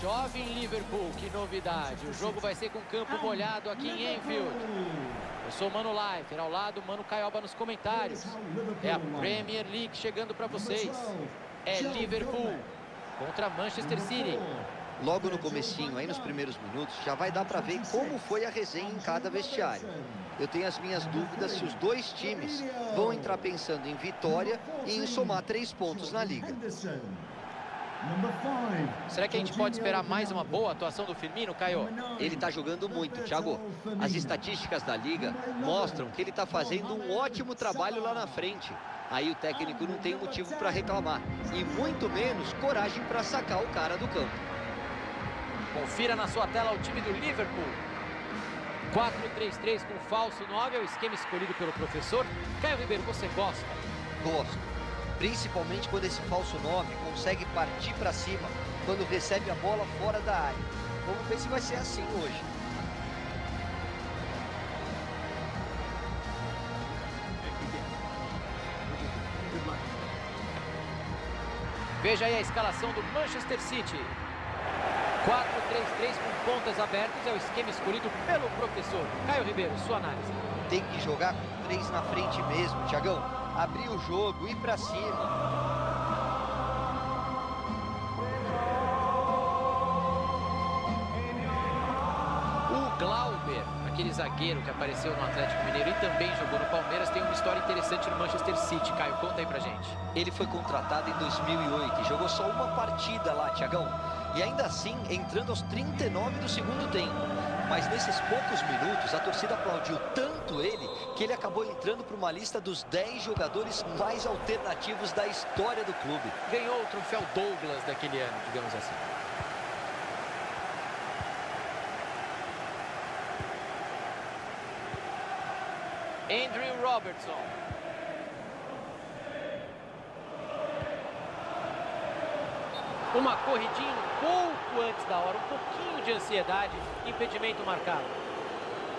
Chove em Liverpool, que novidade. O jogo vai ser com campo molhado aqui em Enfield. Eu sou o Mano Leifert, ao lado Mano Caioba nos comentários. É a Premier League chegando para vocês. É Liverpool contra Manchester City. Logo no comecinho, aí nos primeiros minutos, já vai dar para ver como foi a resenha em cada vestiário. Eu tenho as minhas dúvidas se os dois times vão entrar pensando em vitória e em somar três pontos na liga. Será que a gente pode esperar mais uma boa atuação do Firmino, Caio? Ele está jogando muito, Thiago. As estatísticas da liga mostram que ele está fazendo um ótimo trabalho lá na frente. Aí o técnico não tem motivo para reclamar. E muito menos coragem para sacar o cara do campo. Confira na sua tela o time do Liverpool. 4-3-3 com falso 9 é o esquema escolhido pelo professor. Caio Ribeiro, você gosta? Gosto principalmente quando esse falso 9 consegue partir para cima quando recebe a bola fora da área. Vamos ver se vai ser assim hoje. Veja aí a escalação do Manchester City. 4-3-3 com pontas abertas é o esquema escolhido pelo professor. Caio Ribeiro, sua análise. Tem que jogar com três na frente mesmo, Tiagão abrir o jogo, ir para cima. O Glauber, aquele zagueiro que apareceu no Atlético Mineiro e também jogou no Palmeiras, tem uma história interessante no Manchester City. Caio, conta aí pra gente. Ele foi contratado em 2008 e jogou só uma partida lá, Tiagão. E ainda assim, entrando aos 39 do segundo tempo. Mas nesses poucos minutos, a torcida aplaudiu tanto ele que ele acabou entrando para uma lista dos 10 jogadores mais alternativos da história do clube. Ganhou o troféu Douglas daquele ano, digamos assim. Andrew Robertson. Uma corridinha um pouco antes da hora, um pouquinho de ansiedade, impedimento marcado.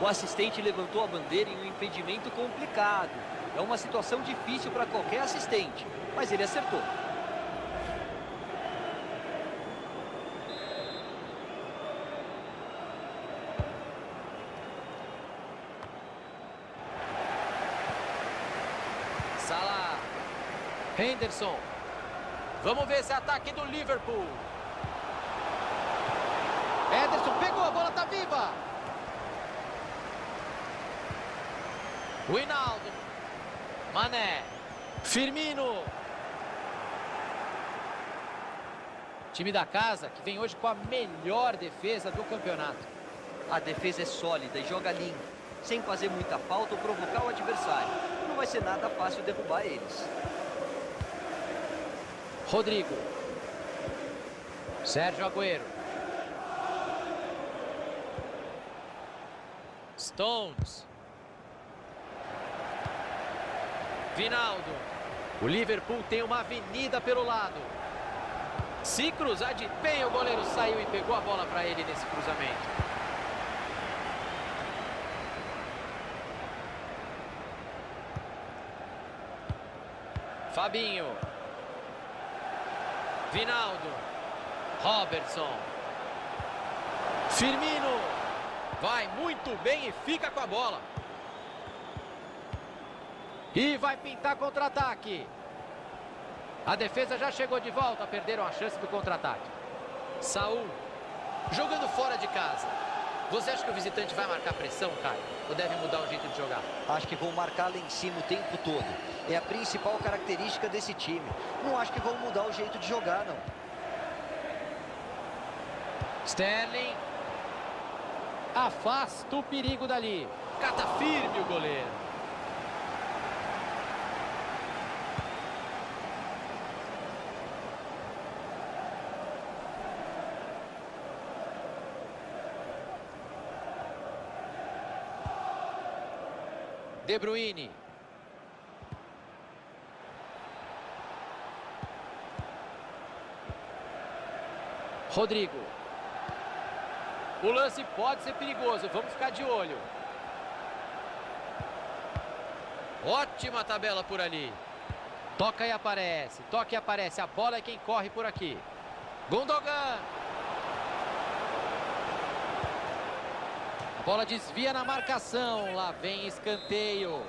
O assistente levantou a bandeira em um impedimento complicado. É uma situação difícil para qualquer assistente, mas ele acertou. Salah. Henderson. Vamos ver esse ataque do Liverpool. Ederson pegou, a bola tá viva. Winaldo. Mané. Firmino. Time da casa que vem hoje com a melhor defesa do campeonato. A defesa é sólida e joga limpo, sem fazer muita falta ou provocar o adversário. Não vai ser nada fácil derrubar eles. Rodrigo. Sérgio Agüero. Stones. Vinaldo. O Liverpool tem uma avenida pelo lado. Se cruzar de bem, o goleiro saiu e pegou a bola para ele nesse cruzamento. Fabinho. Vinaldo. Robertson. Firmino. Vai muito bem e fica com a bola. E vai pintar contra-ataque. A defesa já chegou de volta, perderam a chance do contra-ataque. Saul, jogando fora de casa. Você acha que o visitante vai marcar pressão, Caio? Ou deve mudar o jeito de jogar? Acho que vão marcar lá em cima o tempo todo. É a principal característica desse time. Não acho que vão mudar o jeito de jogar, não. Sterling. Afasta o perigo dali. Cata firme o goleiro. De Bruyne. Rodrigo. O lance pode ser perigoso, vamos ficar de olho. Ótima tabela por ali. Toca e aparece, toca e aparece. A bola é quem corre por aqui. Gundogan. A bola desvia na marcação. Lá vem escanteio.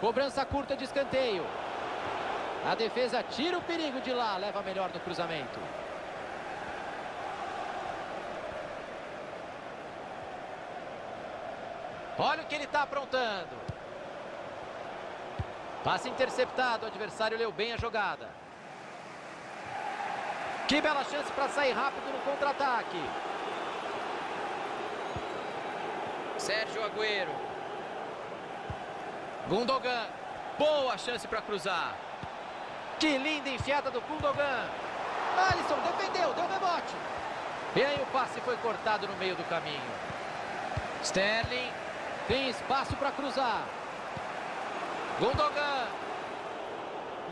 Cobrança curta de escanteio. A defesa tira o perigo de lá, leva melhor no cruzamento. Olha o que ele está aprontando. Passe interceptado, o adversário leu bem a jogada. Que bela chance para sair rápido no contra-ataque. Sérgio Agüero. Gundogan. Boa chance para cruzar. Que linda enfiada do Gundogan. Alisson defendeu, deu rebote. E aí o passe foi cortado no meio do caminho. Sterling tem espaço para cruzar. Gundogan.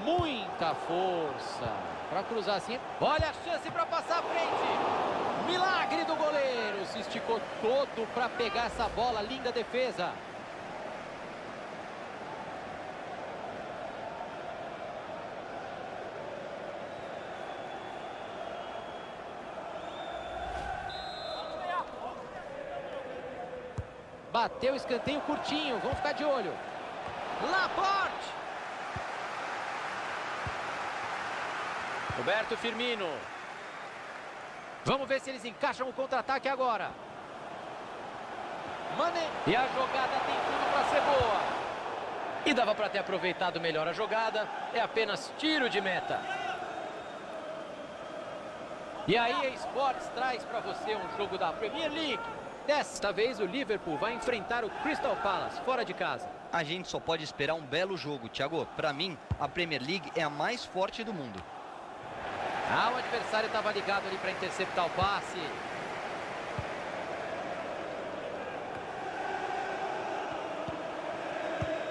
Muita força para cruzar assim. Olha a chance para passar à frente. Milagre do goleiro. Se esticou todo para pegar essa bola. Linda defesa. Bateu escanteio curtinho. Vamos ficar de olho. Laporte. Roberto Firmino. Vamos ver se eles encaixam o contra-ataque agora. E a jogada tem tudo para ser boa. E dava para ter aproveitado melhor a jogada. É apenas tiro de meta. E aí a Sports traz para você um jogo da Premier League. Desta vez o Liverpool vai enfrentar o Crystal Palace fora de casa. A gente só pode esperar um belo jogo, Thiago. Para mim, a Premier League é a mais forte do mundo. Ah, o adversário estava ligado ali para interceptar o passe.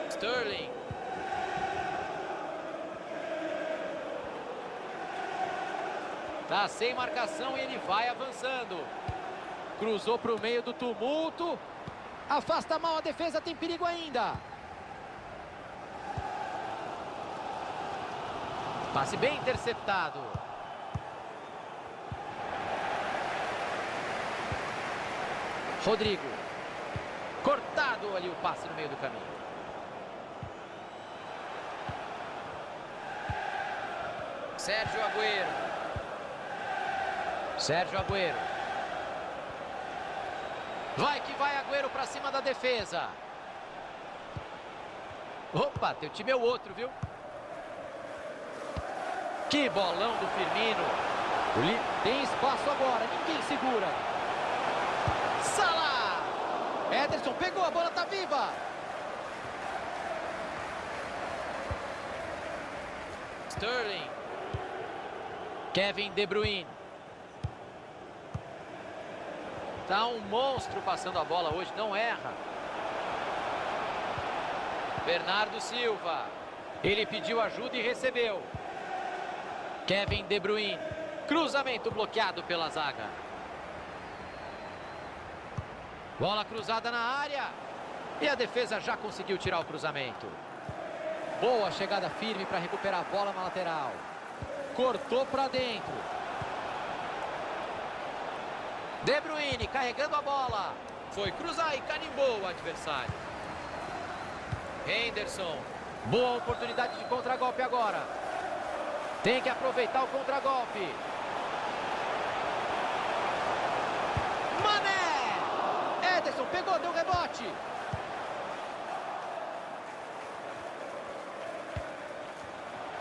Sterling. Tá sem marcação e ele vai avançando. Cruzou para o meio do tumulto. Afasta mal a defesa, tem perigo ainda. Passe bem interceptado. Rodrigo. Cortado ali o passe no meio do caminho. Sérgio Agüero. Sérgio Agüero. Vai que vai Agüero para cima da defesa. Opa, teu time é o outro, viu? Que bolão do Firmino. Tem espaço agora, ninguém segura. Salah! Ederson pegou, a bola tá viva. Sterling. Kevin De Bruyne. Tá um monstro passando a bola hoje, não erra. Bernardo Silva. Ele pediu ajuda e recebeu. Kevin De Bruyne. Cruzamento bloqueado pela zaga. Bola cruzada na área. E a defesa já conseguiu tirar o cruzamento. Boa chegada firme para recuperar a bola na lateral. Cortou para dentro. De Bruyne carregando a bola. Foi cruzar e carimbou o adversário. Henderson. Boa oportunidade de contragolpe agora. Tem que aproveitar o contragolpe. Mané! Ederson pegou, deu rebote.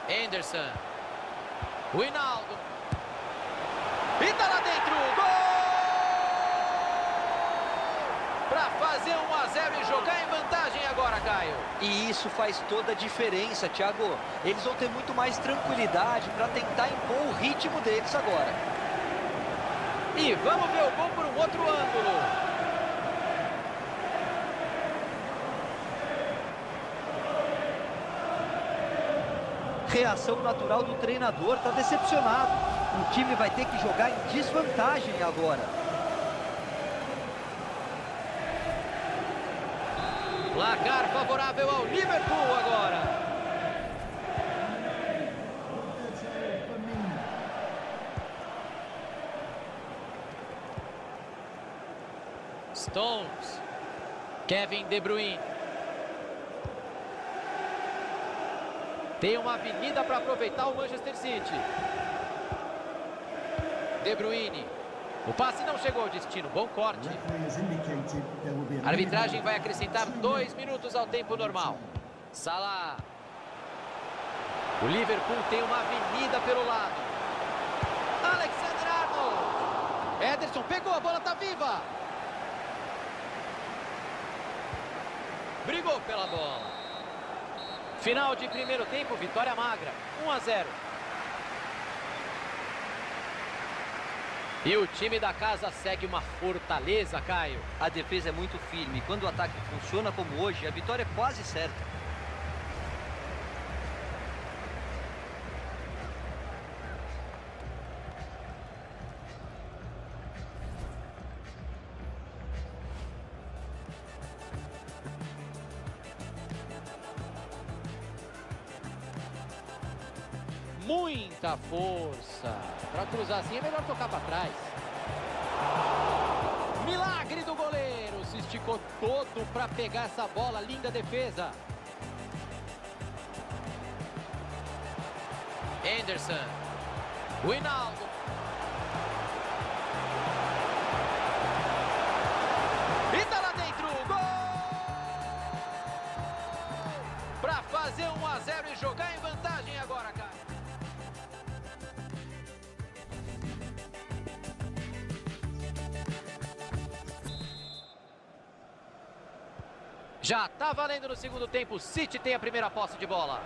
Henderson. O Hinaldo. E tá lá dentro. Gol! Para fazer 1 a 0 e jogar em vantagem agora, Caio. E isso faz toda a diferença, Thiago. Eles vão ter muito mais tranquilidade para tentar impor o ritmo deles agora. E vamos ver o gol por um outro ângulo. reação natural do treinador, está decepcionado. O time vai ter que jogar em desvantagem agora. Placar favorável ao Liverpool agora. Stones, Kevin De Bruyne. Tem uma avenida para aproveitar o Manchester City. De Bruyne. O passe não chegou ao destino. Bom corte. A arbitragem vai acrescentar dois minutos ao tempo normal. Salah. O Liverpool tem uma avenida pelo lado. Alexander Arnold. Ederson pegou, a bola está viva. Brigou pela bola. Final de primeiro tempo, vitória magra. 1 a 0. E o time da casa segue uma fortaleza, Caio. A defesa é muito firme. Quando o ataque funciona como hoje, a vitória é quase certa. Muita força. Para cruzar assim é melhor tocar para trás. Milagre do goleiro. Se esticou todo para pegar essa bola. Linda defesa. Anderson. Winaldo. Já está valendo no segundo tempo. City tem a primeira posse de bola.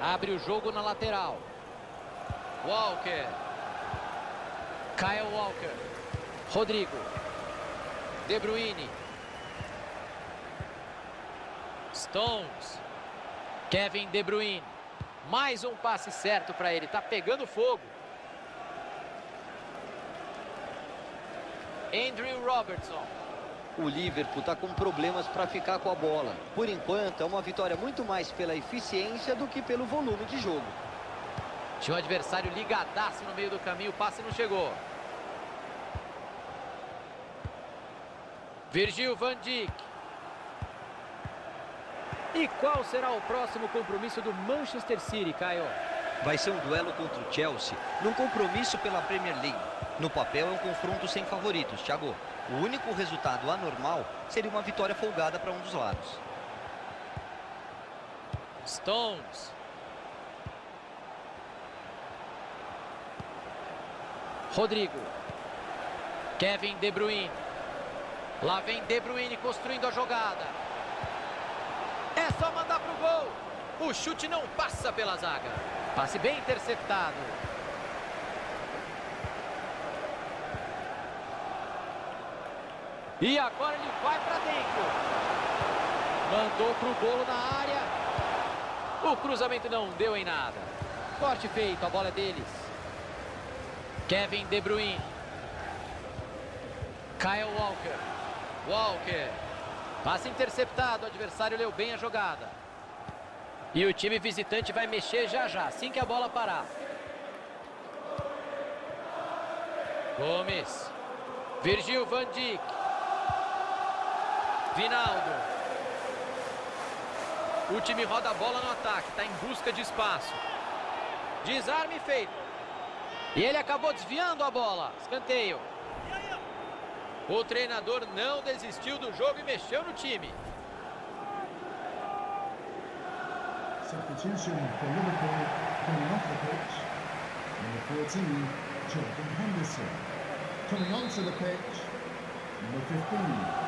Abre o jogo na lateral. Walker. Kyle Walker. Rodrigo. De Bruyne. Stones. Kevin De Bruyne. Mais um passe certo para ele. Está pegando fogo. Andrew Robertson. O Liverpool está com problemas para ficar com a bola. Por enquanto, é uma vitória muito mais pela eficiência do que pelo volume de jogo. Tinha o um adversário ligadaço no meio do caminho, o passe não chegou. Virgil van Dijk. E qual será o próximo compromisso do Manchester City, Caio? Vai ser um duelo contra o Chelsea, num compromisso pela Premier League. No papel é um confronto sem favoritos, Thiago. O único resultado anormal seria uma vitória folgada para um dos lados. Stones. Rodrigo. Kevin De Bruyne. Lá vem De Bruyne construindo a jogada. É só mandar pro gol. O chute não passa pela zaga. Passe bem interceptado. E agora ele vai para dentro. Mandou para o bolo na área. O cruzamento não deu em nada. Corte feito, a bola é deles. Kevin De Bruyne. Kyle Walker. Walker. Passe interceptado, o adversário leu bem a jogada. E o time visitante vai mexer já já, assim que a bola parar. Gomes. Virgil van Dijk. Vinaldo. O time roda a bola no ataque, está em busca de espaço. Desarme feito. E ele acabou desviando a bola. Escanteio. O treinador não desistiu do jogo e mexeu no time. Substitution for Liverpool coming off the pitch. Number 14, Jordan Henderson. Coming onto the pitch, number 15,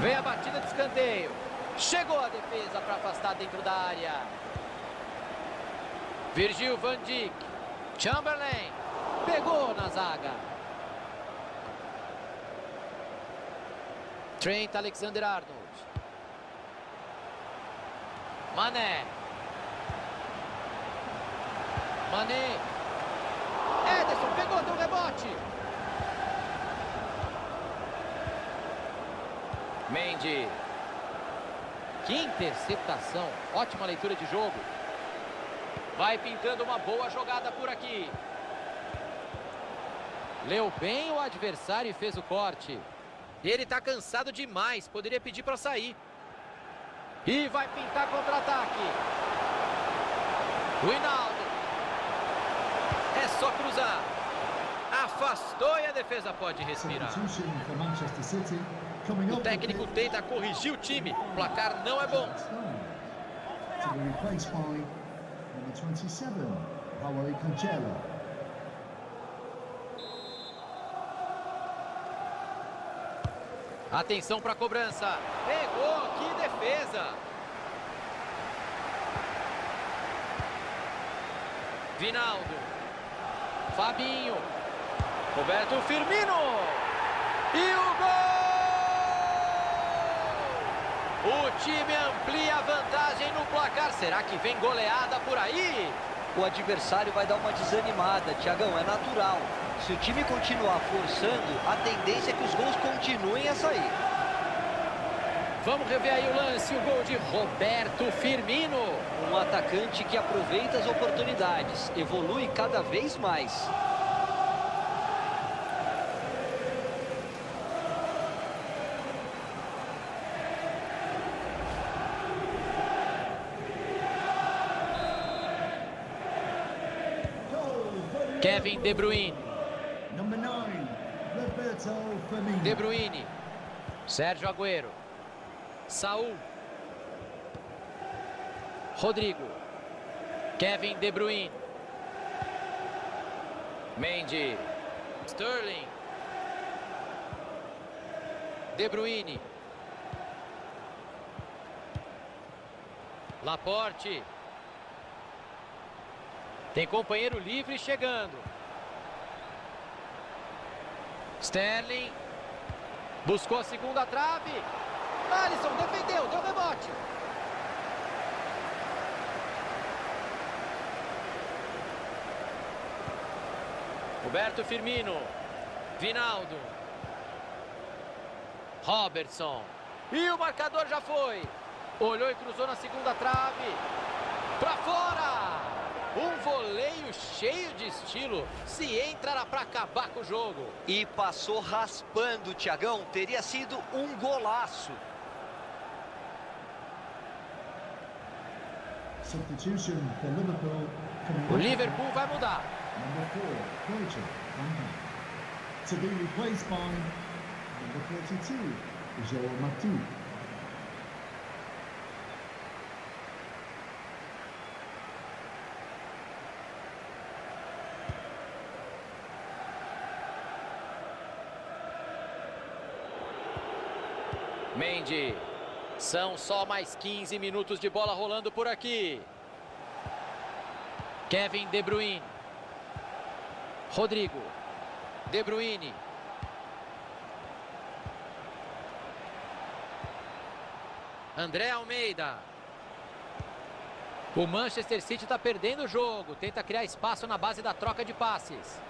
Vem a batida de escanteio. Chegou a defesa para afastar dentro da área. Virgil van Dijk. Chamberlain. Pegou na zaga. Trent Alexander-Arnold. Mané. Mané. Ederson pegou, deu rebote. Mendy. Que interceptação. Ótima leitura de jogo. Vai pintando uma boa jogada por aqui. Leu bem o adversário e fez o corte. Ele está cansado demais, poderia pedir para sair. E vai pintar contra-ataque. O Hinaldo. É só cruzar. Afastou e a defesa pode respirar. O técnico tenta corrigir o time. O placar não é bom. Atenção para a cobrança. Pegou, que defesa. Vinaldo. Fabinho. Roberto Firmino. E o gol! O time amplia a vantagem no placar. Será que vem goleada por aí? O adversário vai dar uma desanimada, Tiagão, é natural. Se o time continuar forçando, a tendência é que os gols continuem a sair. Vamos rever aí o lance, o gol de Roberto Firmino. Um atacante que aproveita as oportunidades, evolui cada vez mais. Kevin De Bruyne. De Bruyne. Sérgio Agüero. Saul. Rodrigo. Kevin De Bruyne. Mendy. Sterling. De Bruyne. Laporte. Tem companheiro livre chegando. Sterling. Buscou a segunda trave. Alisson defendeu, deu rebote. Roberto Firmino. Vinaldo. Robertson. E o marcador já foi. Olhou e cruzou na segunda trave. Para fora! Um voleio cheio de estilo. Se entra era para acabar com o jogo. E passou raspando, Tiagão. Teria sido um golaço. O Liverpool vai mudar. Number four, Croatia, To be replaced by number 32, Joel Matip. Mendy. São só mais 15 minutos de bola rolando por aqui. Kevin De Bruyne. Rodrigo. De Bruyne. André Almeida. O Manchester City está perdendo o jogo. Tenta criar espaço na base da troca de passes.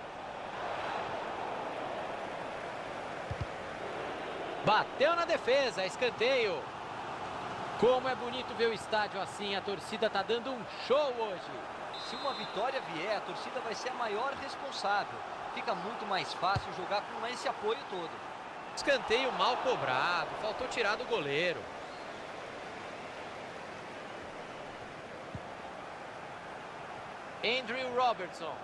Bateu na defesa, escanteio. Como é bonito ver o estádio assim, a torcida está dando um show hoje. Se uma vitória vier, a torcida vai ser a maior responsável. Fica muito mais fácil jogar com esse apoio todo. Escanteio mal cobrado, faltou tirar do goleiro. Andrew Robertson.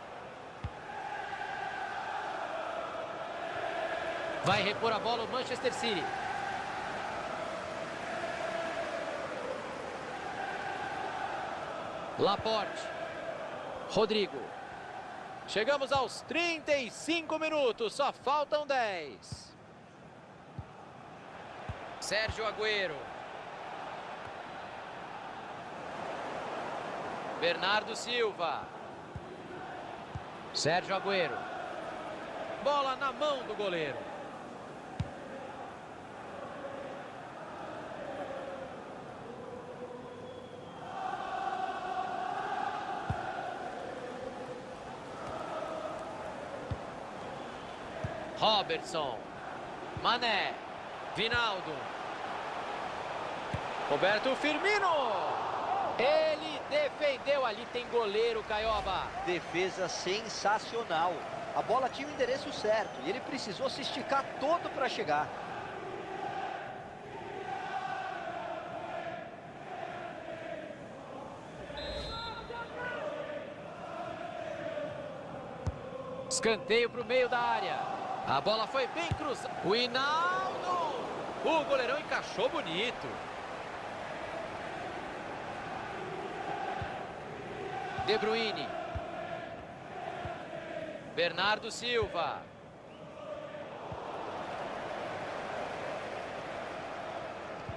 Vai repor a bola o Manchester City. Laporte. Rodrigo. Chegamos aos 35 minutos, só faltam 10. Sérgio Agüero. Bernardo Silva. Sérgio Agüero. Bola na mão do goleiro. Robertson. Mané. Vinaldo. Roberto Firmino. Ele defendeu ali, tem goleiro, Caioba. Defesa sensacional. A bola tinha o endereço certo e ele precisou se esticar todo para chegar. Escanteio para o meio da área. A bola foi bem cruzada. O Hinaldo. O goleirão encaixou bonito. De Bruyne. Bernardo Silva.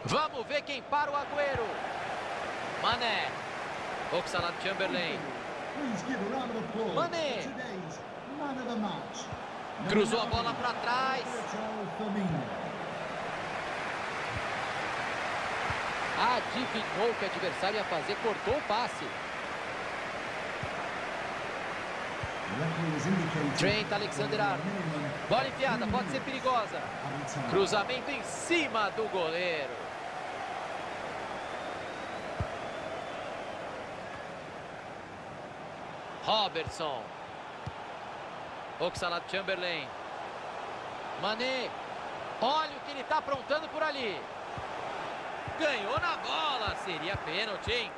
Vamos ver quem para o Agüero. Mané. Oxalado Chamberlain. Mané. Cruzou a bola para trás. Adivinhou o que o adversário ia fazer, cortou o passe. Trent Alexander-Arnold. Bola enfiada, pode ser perigosa. Cruzamento em cima do goleiro. Robertson. Oxalado Chamberlain. Mané. Olha o que ele está aprontando por ali. Ganhou na bola. Seria pênalti, hein?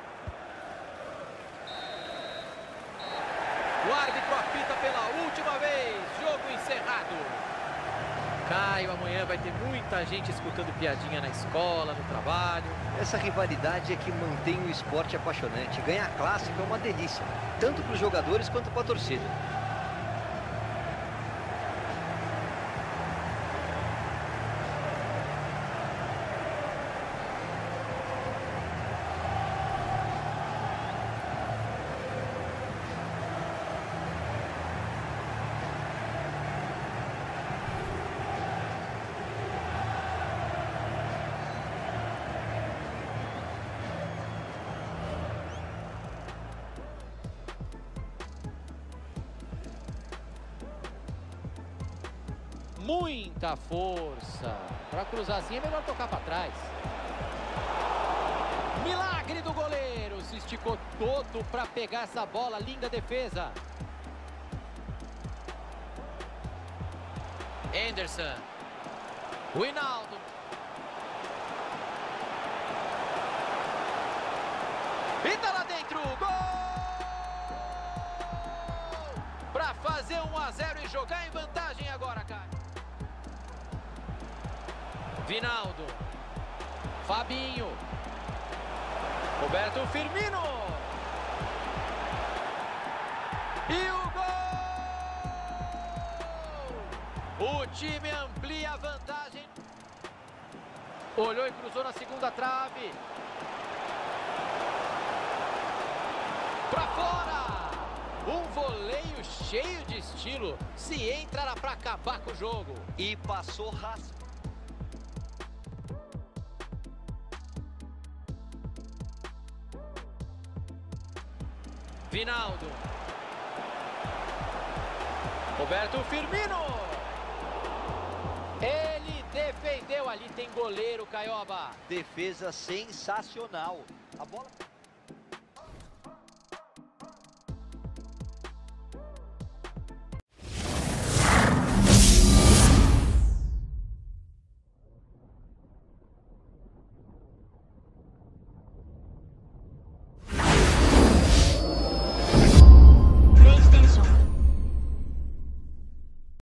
O árbitro apita pela última vez. Jogo encerrado. Caio, amanhã vai ter muita gente escutando piadinha na escola, no trabalho. Essa rivalidade é que mantém o esporte apaixonante. Ganhar clássico é uma delícia, tanto para os jogadores quanto para a torcida. Muita força. Para cruzar assim é melhor tocar para trás. Milagre do goleiro. Se esticou todo para pegar essa bola. Linda defesa. Anderson. O Hinaldo. E tá lá dentro. Gol! Para fazer 1 a 0 e jogar em vantagem Vinaldo. Fabinho. Roberto Firmino. E o gol! O time amplia a vantagem. Olhou e cruzou na segunda trave. Pra fora! Um voleio cheio de estilo. Se entra era pra acabar com o jogo. E passou raspando. Vinaldo. Roberto Firmino. Ele defendeu ali, tem goleiro, Caioba. Defesa sensacional. A bola...